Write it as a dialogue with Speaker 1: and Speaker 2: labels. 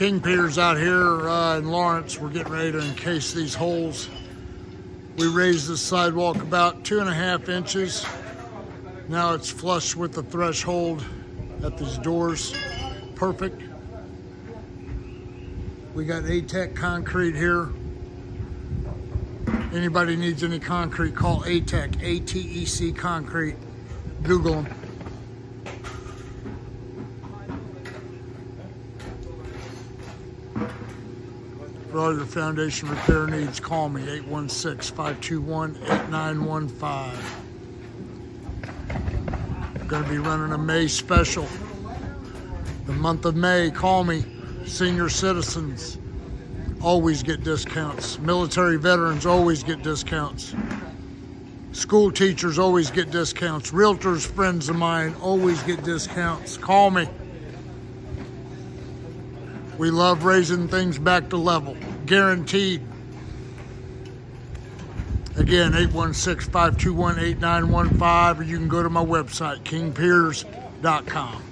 Speaker 1: King Piers out here uh, in Lawrence. We're getting ready to encase these holes. We raised the sidewalk about two and a half inches. Now it's flush with the threshold at these doors. Perfect. We got ATEC concrete here. Anybody needs any concrete, call ATEC, A-T-E-C concrete. Google them. For all your foundation repair needs, call me 816-521-8915. Going to be running a May special. The month of May, call me. Senior citizens always get discounts. Military veterans always get discounts. School teachers always get discounts. Realtors, friends of mine, always get discounts. Call me. We love raising things back to level, guaranteed. Again, 816 521 8915, or you can go to my website, kingpiers.com.